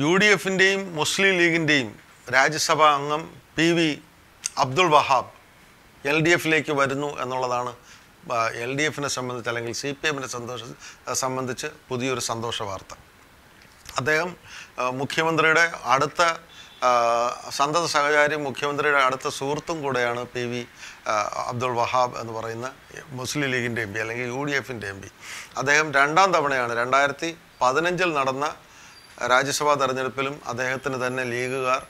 U D എഫിന്റെയും മുസ്ലിം ലീഗിന്റെയും രാജ്യസഭാ അംഗം P V Abdul Wahab L D എഫിലേക്ക് വരുന്നു എന്നുള്ളതാണ് എൽ ഡി എഫിനെ സംബന്ധിച്ച് അല്ലെങ്കിൽ സി പി എമ്മിനെ സന്തോഷ സംബന്ധിച്ച് പുതിയൊരു സന്തോഷ വാർത്ത. അദ്ദേഹം മുഖ്യമന്ത്രിയുടെ അടുത്ത സന്തത സഹചാരി മുഖ്യമന്ത്രിയുടെ അടുത്ത സുഹൃത്തും കൂടെയാണ് പി വി അബ്ദുൾ വഹാബ് എന്ന് പറയുന്ന മുസ്ലിം ലീഗിന്റെ എം പി അല്ലെങ്കിൽ യു ഡി എഫിന്റെ എം പി. അദ്ദേഹം രണ്ടാം തവണയാണ് രണ്ടായിരത്തി പതിനഞ്ചിൽ നടന്ന രാജ്യസഭാ തെരഞ്ഞെടുപ്പിലും അദ്ദേഹത്തിന് തന്നെ ലീഗുകാർ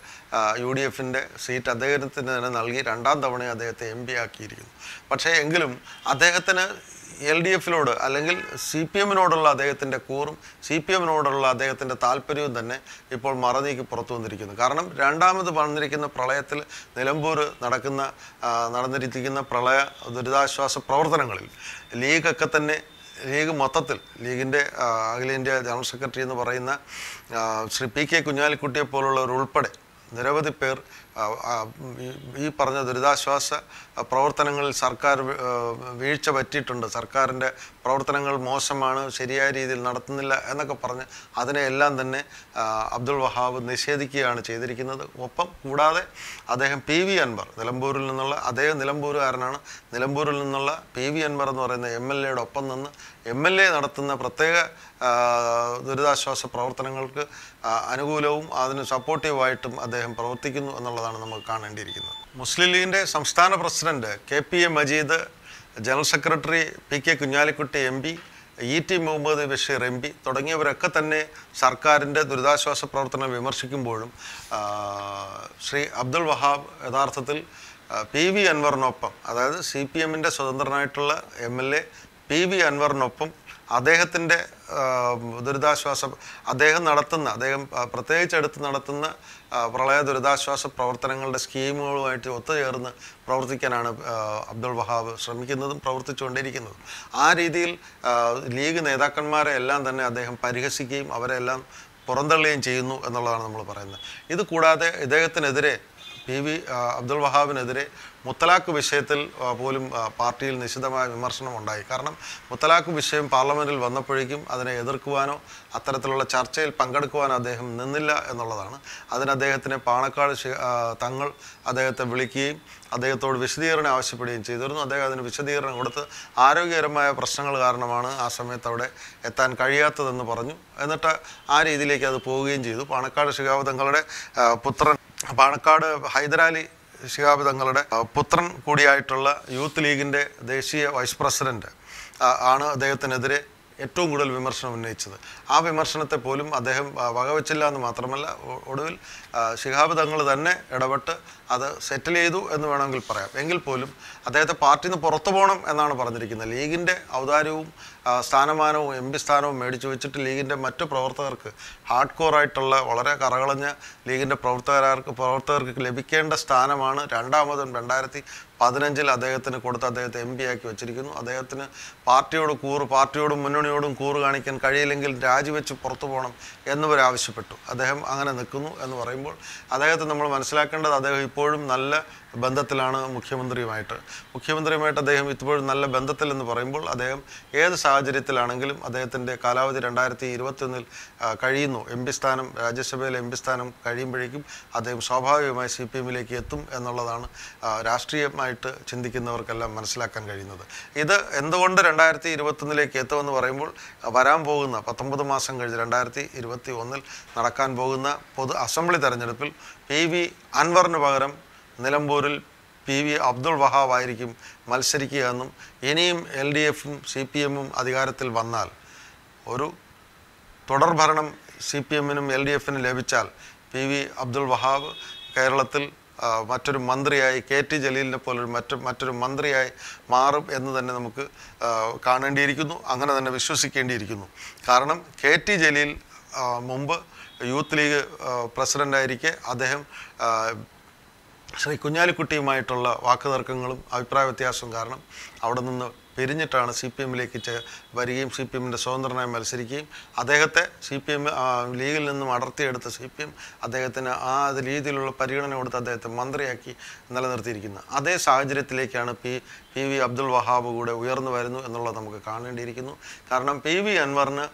യു ഡി എഫിന്റെ സീറ്റ് അദ്ദേഹത്തിന് തന്നെ നൽകി രണ്ടാം തവണ അദ്ദേഹത്തെ എം പി ആക്കിയിരിക്കുന്നു. പക്ഷേ എങ്കിലും അദ്ദേഹത്തിന് എൽ ഡി എഫിനോട് അല്ലെങ്കിൽ സി പി എമ്മിനോടുള്ള അദ്ദേഹത്തിന്റെ കൂറും സി പി എമ്മിനോടുള്ള അദ്ദേഹത്തിന്റെ താല്പര്യവും തന്നെ ഇപ്പോൾ മറനീക്കി പുറത്തു വന്നിരിക്കുന്നു. കാരണം രണ്ടാമത് വന്നിരിക്കുന്ന പ്രളയത്തിൽ നിലമ്പൂർ നടക്കുന്ന നടന്നിരിക്കുന്ന പ്രളയ ദുരിതാശ്വാസ പ്രവർത്തനങ്ങളിൽ ലീഗൊക്കെ തന്നെ ലീഗ് മൊത്തത്തിൽ ലീഗിന്റെ അഖിലേന്ത്യാ ജനറൽ സെക്രട്ടറി എന്ന് പറയുന്ന ശ്രീ പി കെ കുഞ്ഞാലിക്കുട്ടിയെ പോലുള്ളവർ ഉൾപ്പെടെ നിരവധി പേർ ഈ- പറഞ്ഞ ദുരിതാശ്വാസ പ്രവർത്തനങ്ങളിൽ സർക്കാർ വീഴ്ച പറ്റിയിട്ടുണ്ട്. സർക്കാരിന്റെ പ്രവർത്തനങ്ങൾ മോശമാണ് ശരിയായ രീതിയിൽ നടത്തുന്നില്ല എന്നൊക്കെ പറഞ്ഞ് അതിനെയെല്ലാം തന്നെ അബ്ദുൾ വഹാബ് നിഷേധിക്കുകയാണ് ചെയ്തിരിക്കുന്നത്. ഒപ്പം കൂടാതെ അദ്ദേഹം പി വി അൻവർ നിലമ്പൂരിൽ നിന്നുള്ള അദ്ദേഹം നിലമ്പൂരുകാരനാണ്. നിലമ്പൂരിൽ നിന്നുള്ള പി വി അൻവർ എന്ന് പറയുന്ന എം എൽ എയുടെ ഒപ്പം നിന്ന് എം എൽ എ നടത്തുന്ന പ്രത്യേക ദുരിതാശ്വാസ പ്രവർത്തനങ്ങൾക്ക് അനുകൂലവും അതിന് സപ്പോർട്ടീവായിട്ടും അദ്ദേഹം പ്രവർത്തിക്കുന്നു എന്നുള്ളതാണ് നമുക്ക് കാണേണ്ടിയിരിക്കുന്നത്. മുസ്ലിം ലീഗിന്റെ സംസ്ഥാന president K P A Majeed general secretary P K Kunhalikutty M P E T Muhammad Basheer M P തുടങ്ങിയവരൊക്കെ തന്നെ സർക്കാരിന്റെ ദുരിതാശ്വാസ പ്രവർത്തനം വിമർശിക്കുമ്പോഴും ശ്രീ അബ്ദുൾ വഹാബ് യഥാർത്ഥത്തിൽ പി വി അൻവറിനൊപ്പം അതായത് സി പി എമ്മിന്റെ സ്വതന്ത്രനായിട്ടുള്ള M L A P V അൻവറിനൊപ്പം അദ്ദേഹത്തിന്റെ ദുരിതാശ്വാസ അദ്ദേഹം നടത്തുന്ന അദ്ദേഹം പ്രത്യേകിച്ച് എടുത്ത് നടത്തുന്ന പ്രളയ ദുരിതാശ്വാസ പ്രവർത്തനങ്ങളുടെ സ്കീമുകളുമായിട്ട് ഒത്തുചേർന്ന് പ്രവർത്തിക്കാനാണ് അബ്ദുൾ വഹാബ് ശ്രമിക്കുന്നതും പ്രവർത്തിച്ചുകൊണ്ടിരിക്കുന്നതും. ആ രീതിയിൽ ലീഗ് നേതാക്കന്മാരെ എല്ലാം തന്നെ അദ്ദേഹം പരിഹസിക്കുകയും അവരെല്ലാം പുറന്തള്ളുകയും ചെയ്യുന്നു എന്നുള്ളതാണ് നമ്മൾ പറയുന്നത്. ഇത് കൂടാതെ ഇദ്ദേഹത്തിനെതിരെ പി വി അബ്ദുൾ വഹാബിനെതിരെ മുത്തലാഖ് വിഷയത്തിൽ പോലും പാർട്ടിയിൽ നിശിതമായ വിമർശനം ഉണ്ടായി. കാരണം മുത്തലാഖ് വിഷയം പാർലമെന്റിൽ വന്നപ്പോഴേക്കും അതിനെ എതിർക്കുവാനോ അത്തരത്തിലുള്ള ചർച്ചയിൽ പങ്കെടുക്കുവാനോ അദ്ദേഹം നിന്നില്ല എന്നുള്ളതാണ്. അതിന് അദ്ദേഹത്തിനെ പാണക്കാട് തങ്ങൾ അദ്ദേഹത്തെ വിളിക്കുകയും അദ്ദേഹത്തോട് വിശദീകരണം ആവശ്യപ്പെടുകയും ചെയ്തിരുന്നു. അദ്ദേഹം അതിന് വിശദീകരണം കൊടുത്ത് ആരോഗ്യകരമായ പ്രശ്നങ്ങൾ കാരണമാണ് ആ സമയത്ത് അവിടെ എത്താൻ കഴിയാത്തതെന്ന് പറഞ്ഞു. എന്നിട്ട് ആ രീതിയിലേക്ക് അത് പോവുകയും ചെയ്തു. പാണക്കാട് ശിഖാവ് തങ്ങളുടെ പുത്രൻ പാണക്കാട് ഹൈദരാലി ശിഹാബ് തങ്ങളുടെ പുത്രൻ കൂടിയായിട്ടുള്ള യൂത്ത് ലീഗിന്റെ ദേശീയ വൈസ് പ്രസിഡന്റ് ആണ് അദ്ദേഹത്തിനെതിരെ ഏറ്റവും കൂടുതൽ വിമർശനം ഉന്നയിച്ചത്. ആ വിമർശനത്തെ പോലും അദ്ദേഹം വകവച്ചില്ല എന്ന് മാത്രമല്ല ഒടുവിൽ ശിഹാബ് തങ്ങൾ തന്നെ ഇടപെട്ട് അത് സെറ്റിൽ ചെയ്തു എന്ന് വേണമെങ്കിൽ പറയാം. എങ്കിൽ പോലും അദ്ദേഹത്തെ പാർട്ടിയിൽ നിന്ന് പുറത്തു പോകണം എന്നാണ് പറഞ്ഞിരിക്കുന്നത്. ലീഗിന്റെ ഔദാര്യവും സ്ഥാനമാനവും എം പി സ്ഥാനവും മേടിച്ചു വെച്ചിട്ട് ലീഗിന്റെ മറ്റു പ്രവർത്തകർക്ക് ഹാർഡ് കോറായിട്ടുള്ള വളരെ കറകളഞ്ഞ ലീഗിന്റെ പ്രവർത്തകർക്ക് പ്രവർത്തകർക്ക് ലഭിക്കേണ്ട സ്ഥാനമാണ് രണ്ടാമതും രണ്ടായിരത്തി പതിനഞ്ചിൽ അദ്ദേഹത്തിന് കൊടുത്ത് അദ്ദേഹത്തെ എം പി ആക്കി വെച്ചിരിക്കുന്നു. അദ്ദേഹത്തിന് പാർട്ടിയോട് കൂറ് പാർട്ടിയോടും മുന്നണിയോടും കൂറ് കാണിക്കാൻ കഴിയില്ലെങ്കിൽ രാജിവെച്ച് പുറത്തു പോകണം എന്നിവരാവശ്യപ്പെട്ടു അദ്ദേഹം അങ്ങനെ നിൽക്കുന്നു എന്ന് പറയുമ്പോൾ അദ്ദേഹത്തെ നമ്മൾ മനസ്സിലാക്കേണ്ടത് അദ്ദേഹം ഇപ്പോഴും നല്ല ബന്ധത്തിലാണ് മുഖ്യമന്ത്രിയുമായിട്ട്. മുഖ്യമന്ത്രിയുമായിട്ട് അദ്ദേഹം ഇപ്പോഴും നല്ല ബന്ധത്തിലെന്ന് പറയുമ്പോൾ അദ്ദേഹം ഏത് സാഹചര്യത്തിലാണെങ്കിലും അദ്ദേഹത്തിന്റെ കാലാവധി രണ്ടായിരത്തി ഇരുപത്തൊന്നിൽ കഴിയുന്നു. എം പി സ്ഥാനം രാജ്യസഭയിലെ എം പി സ്ഥാനം കഴിയുമ്പോഴേക്കും അദ്ദേഹം സ്വാഭാവികമായി സി പി എമ്മിലേക്ക് എത്തും എന്നുള്ളതാണ് ആ, രാഷ്ട്രീയമായിട്ട് ചിന്തിക്കുന്നവർക്കെല്ലാം മനസ്സിലാക്കാൻ കഴിയുന്നത്. ഇത് എന്തുകൊണ്ട് രണ്ടായിരത്തി ഇരുപത്തൊന്നിലേക്ക് എത്തുമെന്ന് പറയുമ്പോൾ വരാൻ പോകുന്ന പത്തൊമ്പത് മാസം കഴിഞ്ഞ് രണ്ടായിരത്തി ഇരുപത്തി ഒന്നിൽ നടക്കാൻ പോകുന്ന പൊതു അസംബ്ലി തെരഞ്ഞെടുപ്പിൽ പി വി അൻവറിന് പകരം നിലമ്പൂരിൽ പി വി അബ്ദുൾ വഹാബ് ആയിരിക്കും മത്സരിക്കുക എന്നും ഇനിയും എൽ ഡി എഫും സി പി എമ്മും അധികാരത്തിൽ വന്നാൽ ഒരു തുടർ ഭരണം സി പി എമ്മിനും എൽ ഡി എഫിനും ലഭിച്ചാൽ പി വി അബ്ദുൾ വഹാബ് കേരളത്തിൽ മറ്റൊരു മന്ത്രിയായി കെ ടി ജലീലിനെ പോലൊരു മറ്റു മറ്റൊരു മന്ത്രിയായി മാറും എന്ന് തന്നെ നമുക്ക് കാണേണ്ടിയിരിക്കുന്നു. അങ്ങനെ തന്നെ വിശ്വസിക്കേണ്ടിയിരിക്കുന്നു. കാരണം കെ ടി ജലീൽ മുമ്പ് യൂത്ത് ലീഗ് പ്രസിഡന്റായിരിക്കെ അദ്ദേഹം ശ്രീ കുഞ്ഞാലിക്കുട്ടിയുമായിട്ടുള്ള വാക്കുതർക്കങ്ങളും അഭിപ്രായ വ്യത്യാസവും കാരണം അവിടെ നിന്ന് പിരിഞ്ഞിട്ടാണ് സി പി എമ്മിലേക്ക് വരികയും സി പി എമ്മിന്റെ സ്വതന്ത്രനായി മത്സരിക്കുകയും അദ്ദേഹത്തെ സി പി എം ലീഗിൽ നിന്നും അടർത്തിയെടുത്ത സി പി എം അദ്ദേഹത്തിന് ആ രീതിയിലുള്ള പരിഗണന കൊടുത്ത് അദ്ദേഹത്തെ മന്ത്രിയാക്കി നിലനിർത്തിയിരിക്കുന്നത് അതേ സാഹചര്യത്തിലേക്കാണ് P P V Abdul Wahab കൂടെ ഉയർന്നു വരുന്നു എന്നുള്ളത് നമുക്ക് കാണേണ്ടിയിരിക്കുന്നു. കാരണം പി വി അൻവറിന്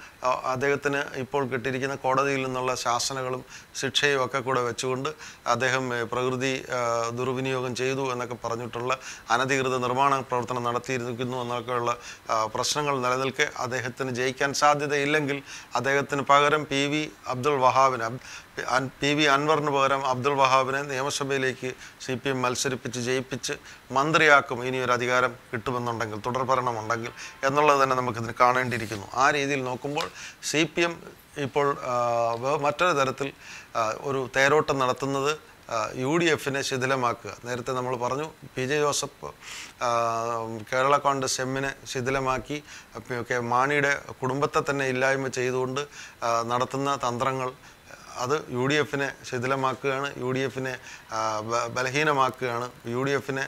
അദ്ദേഹത്തിന് ഇപ്പോൾ കിട്ടിയിരിക്കുന്ന കോടതിയിൽ നിന്നുള്ള ശാസനകളും ശിക്ഷയും ഒക്കെ കൂടെ വെച്ചുകൊണ്ട് അദ്ദേഹം പ്രകൃതി ദുർവിനിയോഗം ചെയ്തു എന്നൊക്കെ പറഞ്ഞിട്ടുള്ള അനധികൃത നിർമ്മാണ പ്രവർത്തനം നടത്തിയിരിക്കുന്നു എന്നൊക്കെയുള്ള പ്രശ്നങ്ങൾ നിലനിൽക്കെ അദ്ദേഹത്തിന് ജയിക്കാൻ സാധ്യതയില്ലെങ്കിൽ അദ്ദേഹത്തിന് പകരം പി വി അബ്ദുൾ വഹാബിന് പി വി അൻവറിന് പകരം അബ്ദുൾ വഹാബിനെ നിയമസഭയിലേക്ക് സി പി എം മത്സരിപ്പിച്ച് ജയിപ്പിച്ച് മന്ത്രിയാക്കും. ഇനിയൊരു അധികാരം കിട്ടുമെന്നുണ്ടെങ്കിൽ തുടർഭരണമുണ്ടെങ്കിൽ എന്നുള്ളത് തന്നെ നമുക്കിതിന് കാണേണ്ടിയിരിക്കുന്നു. ആ രീതിയിൽ നോക്കുമ്പോൾ സി ഇപ്പോൾ മറ്റൊരു തരത്തിൽ ഒരു തേരോട്ടം നടത്തുന്നത് യു ഡി എഫിനെ ശിഥിലമാക്കുക. നേരത്തെ നമ്മൾ പറഞ്ഞു P J Joseph Kerala Congress എമ്മിനെ ശിഥിലമാക്കി മാണിയുടെ കുടുംബത്തെ തന്നെ ഇല്ലായ്മ ചെയ്തുകൊണ്ട് നടത്തുന്ന തന്ത്രങ്ങൾ അത് യു ഡി എഫിനെ ശിഥിലമാക്കുകയാണ് യു ഡി എഫിനെ ബലഹീനമാക്കുകയാണ് യു ഡി എഫിനെ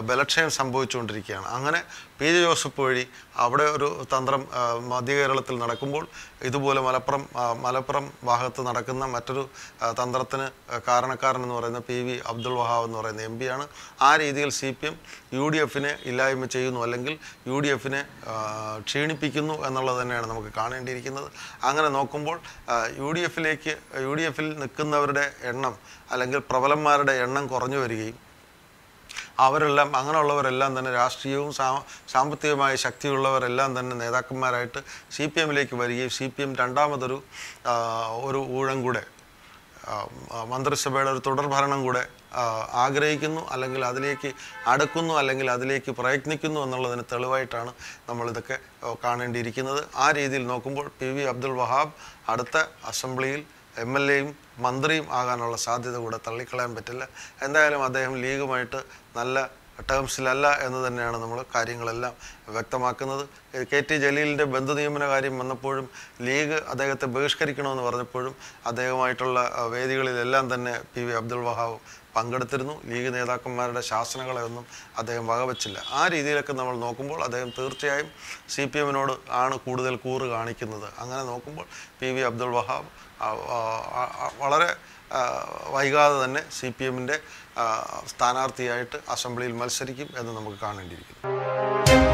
ബലക്ഷയം സംഭവിച്ചുകൊണ്ടിരിക്കുകയാണ്. അങ്ങനെ പി. ജെ. ജോസഫ് വഴി അവിടെ ഒരു തന്ത്രം മധ്യ കേരളത്തിൽ നടക്കുമ്പോൾ ഇതുപോലെ മലപ്പുറം മലപ്പുറം ഭാഗത്ത് നടക്കുന്ന മറ്റൊരു തന്ത്രത്തിന് കാരണക്കാരൻ എന്ന് പറയുന്ന പി. വി. അബ്ദുൾ വഹാബ് എന്ന് പറയുന്ന എം പിയാണ് ആ രീതിയിൽ C P M U D എഫിനെ ഇല്ലായ്മ ചെയ്യുന്നു അല്ലെങ്കിൽ യു ഡി എഫിനെ ക്ഷീണിപ്പിക്കുന്നു എന്നുള്ളത് തന്നെയാണ് നമുക്ക് കാണേണ്ടിയിരിക്കുന്നത്. അങ്ങനെ നോക്കുമ്പോൾ യു ഡി എഫിലേക്ക് യു ഡി എഫിൽ നിൽക്കുന്നവരുടെ എണ്ണം അല്ലെങ്കിൽ പ്രബലന്മാരുടെ എണ്ണം കുറഞ്ഞു വരികയും അവരെല്ലാം അങ്ങനെയുള്ളവരെല്ലാം തന്നെ രാഷ്ട്രീയവും സാമ്പത്തികമായ ശക്തിയുള്ളവരെല്ലാം തന്നെ നേതാക്കന്മാരായിട്ട് സി പി എമ്മിലേക്ക് വരികയും സി പി എം രണ്ടാമതൊരു ഒരു ഊഴം കൂടെ മന്ത്രിസഭയുടെ ഒരു തുടർഭരണം കൂടെ ആഗ്രഹിക്കുന്നു അല്ലെങ്കിൽ അതിലേക്ക് അടുക്കുന്നു അല്ലെങ്കിൽ അതിലേക്ക് പ്രയത്നിക്കുന്നു എന്നുള്ളതിന് തെളിവായിട്ടാണ് നമ്മളിതൊക്കെ കാണേണ്ടിയിരിക്കുന്നത്. ആ രീതിയിൽ നോക്കുമ്പോൾ പി വി അബ്ദുൾ വഹാബ് അടുത്ത അസംബ്ലിയിൽ എം എൽ എയും മന്ത്രിയും ആകാനുള്ള സാധ്യത കൂടെ തള്ളിക്കളയാൻ പറ്റില്ല. എന്തായാലും അദ്ദേഹം ലീഗുമായിട്ട് നല്ല ടേംസിലല്ല എന്ന് തന്നെയാണ് നമ്മൾ കാര്യങ്ങളെല്ലാം വ്യക്തമാക്കുന്നത്. കെ ടി ജലീലിന്റെ ബന്ധു നിയമന കാര്യം വന്നപ്പോഴും ലീഗ് അദ്ദേഹത്തെ ബഹിഷ്കരിക്കണമെന്ന് പറഞ്ഞപ്പോഴും അദ്ദേഹമായിട്ടുള്ള വേദികളിലെല്ലാം തന്നെ പി വി അബ്ദുൾ വഹാബ് പങ്കെടുത്തിരുന്നു. ലീഗ് നേതാക്കന്മാരുടെ ശാസനകളെ ഒന്നും അദ്ദേഹം വകവച്ചില്ല. ആ രീതിയിലൊക്കെ നമ്മൾ നോക്കുമ്പോൾ അദ്ദേഹം തീർച്ചയായും സി പി എമ്മിനോട് ആണ് കൂടുതൽ കൂറ് കാണിക്കുന്നത്. അങ്ങനെ നോക്കുമ്പോൾ പി വി അബ്ദുൾ വഹാബ് വളരെ വൈകാതെ തന്നെ സി പി എമ്മിന്റെ സ്ഥാനാർത്ഥിയായിട്ട് അസംബ്ലിയിൽ മത്സരിക്കും എന്ന് നമുക്ക് കാണേണ്ടിയിരിക്കുന്നു.